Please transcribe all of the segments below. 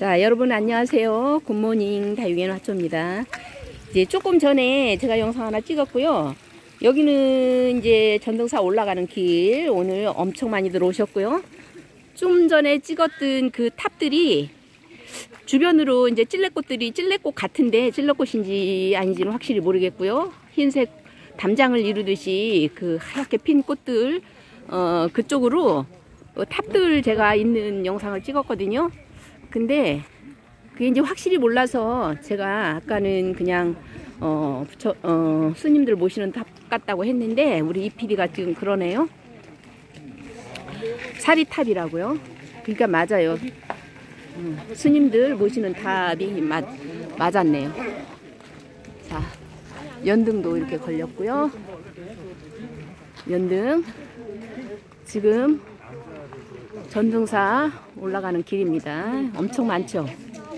자, 여러분 안녕하세요. 굿모닝 다육이는 화초입니다. 이제 조금 전에 제가 영상 하나 찍었고요. 여기는 이제 전등사 올라가는 길 오늘 엄청 많이 들어오셨고요. 좀 전에 찍었던 그 탑들이 주변으로 이제 찔레꽃들이 찔레꽃 같은데 찔레꽃인지 아닌지는 확실히 모르겠고요. 흰색 담장을 이루듯이 그 하얗게 핀 꽃들 어 그쪽으로 어, 탑들 제가 있는 영상을 찍었거든요. 근데 그게 이제 확실히 몰라서 제가 아까는 그냥 어, 부처, 어 스님들 모시는 탑 같다고 했는데 우리 이PD가 지금 그러네요. 사리탑이라고요. 그러니까 맞아요. 음, 스님들 모시는 탑이 맞, 맞았네요. 자, 연등도 이렇게 걸렸고요. 연등. 지금 전등사 올라가는 길입니다. 엄청 많죠?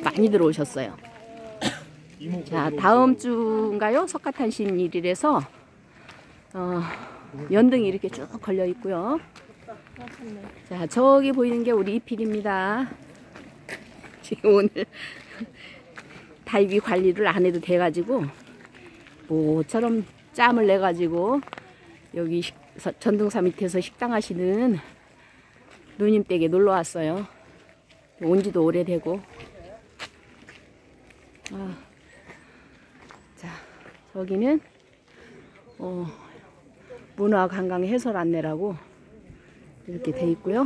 많이 들어오셨어요. 자, 다음 주인가요? 석가탄신 일이라서 어, 연등이 이렇게 쭉 걸려 있고요. 자, 저기 보이는 게 우리 이필입니다. 지금 오늘 다육이 관리를 안 해도 돼가지고 모처럼 짬을 내가지고 여기 식, 전등사 밑에서 식당 하시는 누님 댁에 놀러 왔어요. 온 지도 오래되고. 아, 자, 저기는 어, 문화관광 해설 안내라고 이렇게 돼 있고요.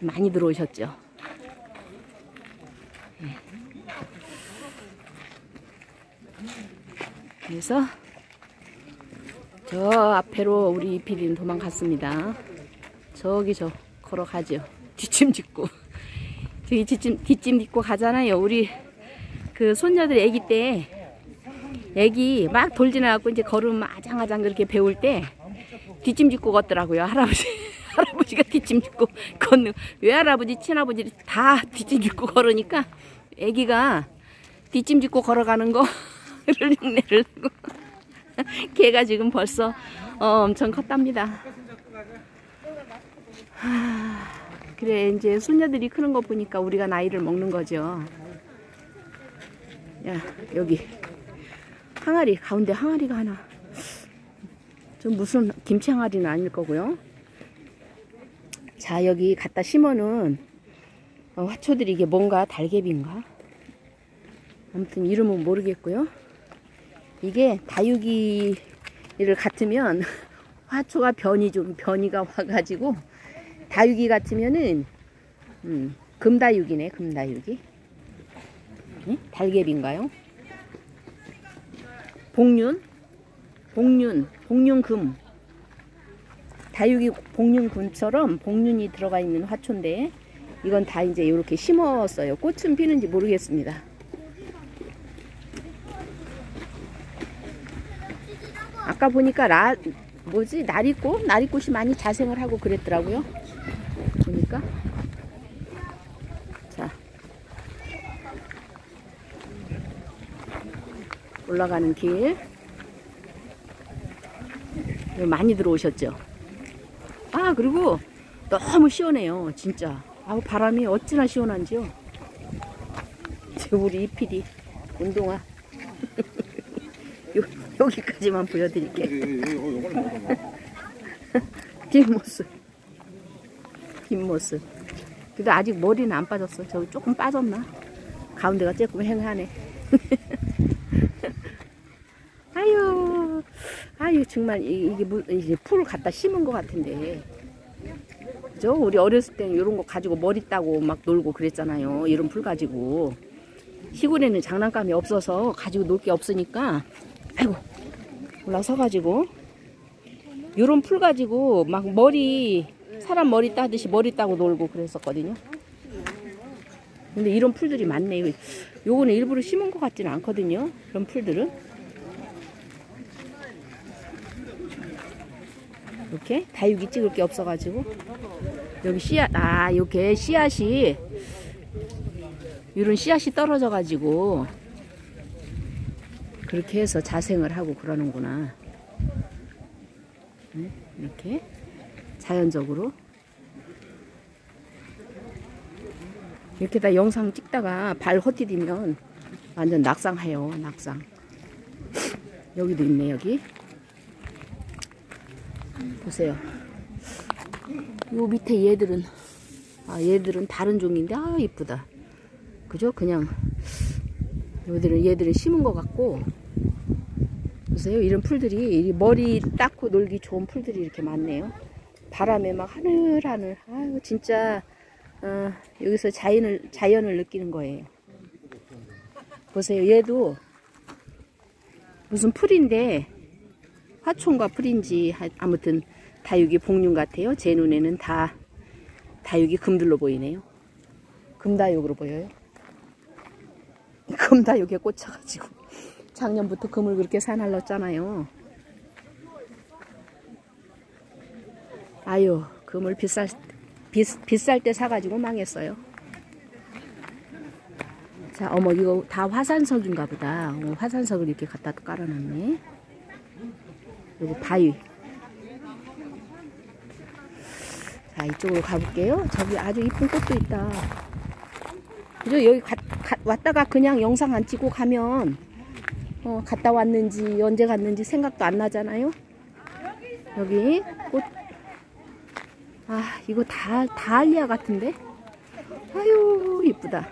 많이 들어오셨죠. 네. 그래서 저 앞에로 우리 PD는 도망갔습니다. 저기 저 걸어가죠. 뒷짐 짓고 저기 뒷짐, 뒷짐 짓고 가잖아요. 우리 그 손녀들 애기 때 애기 막 돌지나갖고 이제 걸음 아장아장 그렇게 배울 때 뒷짐 짓고 걷더라고요. 할아버지 할아버지가 뒷짐 짓고 걷는 외할아버지 친아버지 다 뒷짐 짓고 걸으니까 애기가 뒷짐 짓고 걸어가는 거를 흉내를 내고 걔가 지금 벌써 어, 엄청 컸답니다. 하, 그래 이제 손녀들이 크는 거 보니까 우리가 나이를 먹는 거죠. 야 여기 항아리 가운데 항아리가 하나 좀 무슨 김치 항아리는 아닐 거고요. 자 여기 갖다 심어놓은 어, 화초들이 이게 뭔가 달개비인가? 아무튼 이름은 모르겠고요. 이게 다육이를 같으면 화초가 변이 좀 변이가 와가지고 다육이 같으면은 음, 금다육이네 금다육이. 네? 달개비인가요? 복륜? 복륜 복륜금. 다육이 복륜금처럼 복륜이 들어가 있는 화초인데 이건 다 이제 이렇게 심었어요. 꽃은 피는지 모르겠습니다. 아까 보니까 라 뭐지? 나리꽃? 나리꽃이 많이 자생을 하고 그랬더라고요 보니까? 자. 올라가는 길. 많이 들어오셨죠? 아 그리고 너무 시원해요 진짜. 아우 바람이 어찌나 시원한지요? 우리 이PD 운동화. 여기까지만 보여드릴게. 뒷모습. 뒷모습. 근데 아직 머리는 안 빠졌어. 저기 조금 빠졌나? 가운데가 조금 휑하네. 아유, 아유, 정말 이게 뭐, 이제 풀을 갖다 심은 것 같은데. 그죠? 우리 어렸을 때는 이런 거 가지고 머리 따고 막 놀고 그랬잖아요. 이런 풀 가지고. 시골에는 장난감이 없어서 가지고 놀 게 없으니까 아이고 올라서 가지고 요런 풀 가지고 막 머리 사람 머리 따듯이 머리 따고 놀고 그랬었거든요. 근데 이런 풀들이 많네요 요거는 일부러 심은 것 같지는 않거든요. 그런 풀들은. 이렇게 다육이 찍을 게 없어가지고. 여기 씨앗 아 이렇게 씨앗이 이런 씨앗이 떨어져 가지고 그렇게 해서 자생을 하고 그러는구나. 네, 이렇게 자연적으로 이렇게 다 영상 찍다가 발 헛디디면 완전 낙상해요, 낙상. 여기도 있네, 여기. 보세요. 요 밑에 얘들은, 아, 얘들은 다른 종인데, 아, 이쁘다. 그죠? 그냥, 얘들은, 얘들은 심은 것 같고, 보세요. 이런 풀들이, 이 머리 닦고 놀기 좋은 풀들이 이렇게 많네요. 바람에 막 하늘하늘, 아유, 진짜, 어, 여기서 자연을, 자연을 느끼는 거예요. 보세요. 얘도 무슨 풀인데 화초인가 풀인지 하- 아무튼 다육이 복륜 같아요. 제 눈에는 다 다육이 금들로 보이네요. 금다육으로 보여요. 금다육에 꽂혀가지고 작년부터 금을 그렇게 사날렀잖아요. 아유 금을 비쌀 비, 비쌀 때 사가지고 망했어요. 자, 어머, 이거 다 화산석인가 보다. 어, 화산석을 이렇게 갖다 깔아놨네. 그리고 바위. 자, 이쪽으로 가볼게요. 저기 아주 이쁜 꽃도 있다. 그죠? 여기 가, 가- 왔다가 그냥 영상 안 찍고 가면, 어, 갔다 왔는지, 언제 갔는지 생각도 안 나잖아요? 여기 꽃. 아, 이거 다, 다알리아 같은데? 아유, 이쁘다.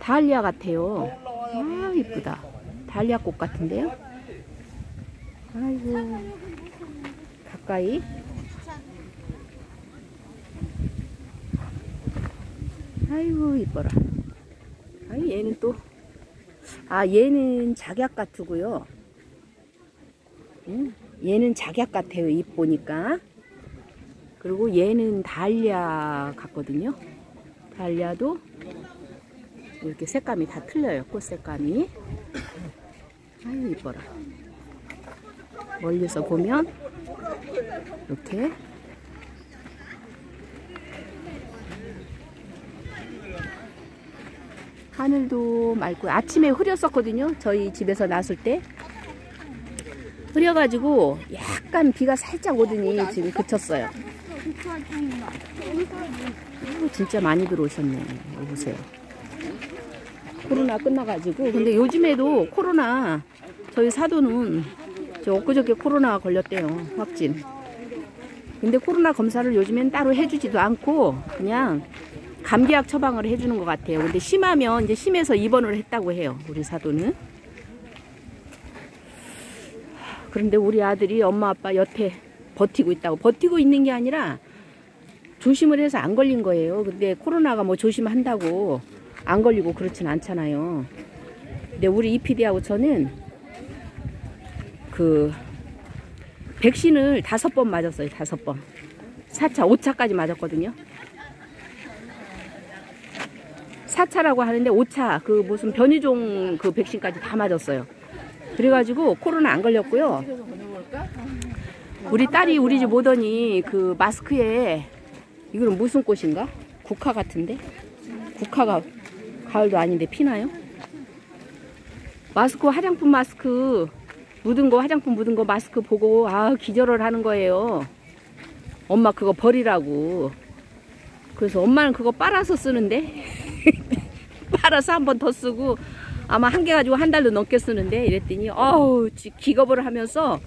다알리아 같아요. 아, 이쁘다. 다알리아 꽃 같은데요? 아이고. 가까이. 아이고, 이뻐라. 아, 얘는 또, 아, 얘는 작약 같으고요. 음, 얘는 작약 같아요, 잎 보니까. 그리고 얘는 달리아 같거든요. 달리아도 이렇게 색감이 다 틀려요. 꽃 색감이. 아유 이뻐라. 멀리서 보면 이렇게 하늘도 맑고 아침에 흐렸었거든요. 저희 집에서 나설 때 흐려가지고 약간 비가 살짝 오더니 지금 그쳤어요. 아이고, 진짜 많이 들어오셨네. 보세요. 코로나 끝나가지고. 근데 요즘에도 코로나, 저희 사도는 저 엊그저께 코로나 걸렸대요. 확진. 근데 코로나 검사를 요즘엔 따로 해주지도 않고 그냥 감기약 처방을 해주는 것 같아요. 근데 심하면 이제 심해서 입원을 했다고 해요. 우리 사도는. 그런데 우리 아들이 엄마 아빠 여태 버티고 있다고. 버티고 있는 게 아니라 조심을 해서 안 걸린 거예요. 근데 코로나가 뭐 조심한다고 안 걸리고 그렇진 않잖아요. 근데 우리 이피디하고 저는 그 백신을 다섯 번 맞았어요. 다섯 번. 4차, 5차까지 맞았거든요. 4차라고 하는데 5차 그 무슨 변이종 그 백신까지 다 맞았어요. 그래가지고 코로나 안 걸렸고요. 우리 딸이 우리 집 오더니 그 마스크에 이거는 무슨 꽃인가? 국화 같은데? 국화가 가을도 아닌데 피나요? 마스크 화장품 마스크 묻은 거 화장품 묻은 거 마스크 보고 아 기절을 하는 거예요. 엄마 그거 버리라고. 그래서 엄마는 그거 빨아서 쓰는데 빨아서 한 번 더 쓰고 아마 한 개 가지고 한 달도 넘게 쓰는데 이랬더니 어우 지- 기겁을 하면서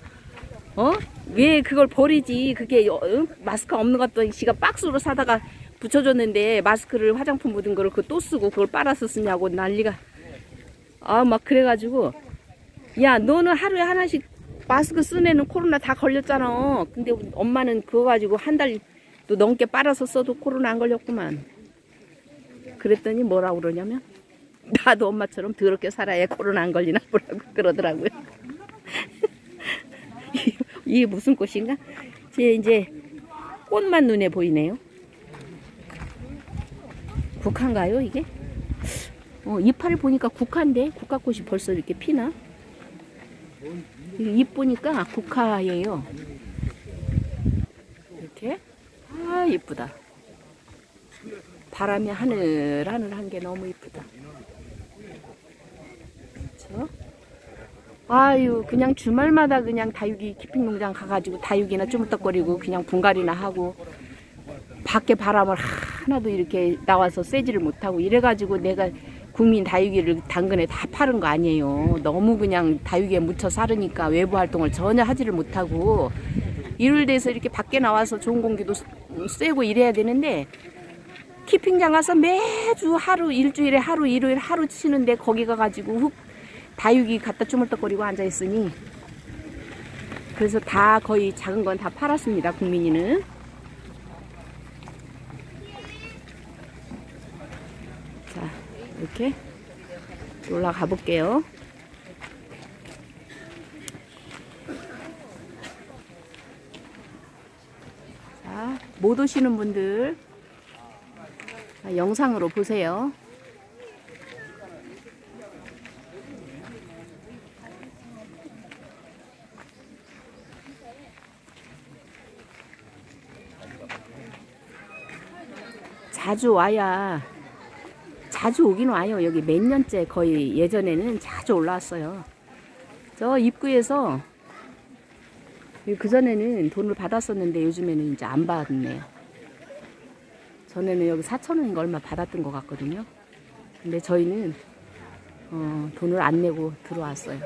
어? 왜 그걸 버리지? 그게 어, 응? 마스크 없는 것도 지가 박스로 사다가 붙여줬는데 마스크를 화장품 묻은 거를 그거 또 쓰고 그걸 빨아서 쓰냐고 난리가 아 막 그래가지고 야 너는 하루에 하나씩 마스크 쓴 애는 코로나 다 걸렸잖아. 근데 엄마는 그거 가지고 한 달도 넘게 빨아서 써도 코로나 안 걸렸구만. 그랬더니 뭐라고 그러냐면 나도 엄마처럼 더럽게 살아야 코로나 안 걸리나 보라고 그러더라고요. 이- 이게 무슨 꽃인가? 제 이제 꽃만 눈에 보이네요. 국화인가요 이게? 어, 이파를 보니까 국화인데 국화꽃이 벌써 이렇게 피나? 이잎 보니까 국화예요. 이렇게 아 이쁘다. 바람이 하늘하늘한 게 너무 이쁘다. 그렇죠? 아유 그냥 주말마다 그냥 다육이 키핑 농장 가가지고 다육이나 쭈물떡거리고 그냥 분갈이나 하고 밖에 바람을 하나도 이렇게 나와서 쐬지를 못하고 이래가지고 내가 국민 다육이를 당근에 다 파는 거 아니에요. 너무 그냥 다육이에 묻혀 살으니까 외부 활동을 전혀 하지를 못하고 일을 돼서 이렇게 밖에 나와서 좋은 공기도 쐬고 이래야 되는데 키핑장 가서 매주 하루 일주일에 하루 일요일 하루 치는데 거기 가가지고 훅 다육이 갖다 주물떡거리고 앉아 있으니 그래서 다 거의 작은 건 다 팔았습니다 국민이는. 자 이렇게 올라가 볼게요. 자 못 오시는 분들 자, 영상으로 보세요 자주 와야 자주 오긴 와요. 여기 몇 년째 거의 예전에는 자주 올라왔어요. 저 입구에서 그 전에는 돈을 받았었는데 요즘에는 이제 안 받네요. 전에는 여기 4천 원인가 얼마 받았던 것 같거든요. 근데 저희는 어, 돈을 안 내고 들어왔어요.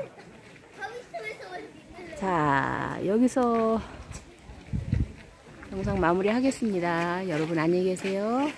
자 여기서 영상 마무리 하겠습니다. 여러분 안녕히 계세요.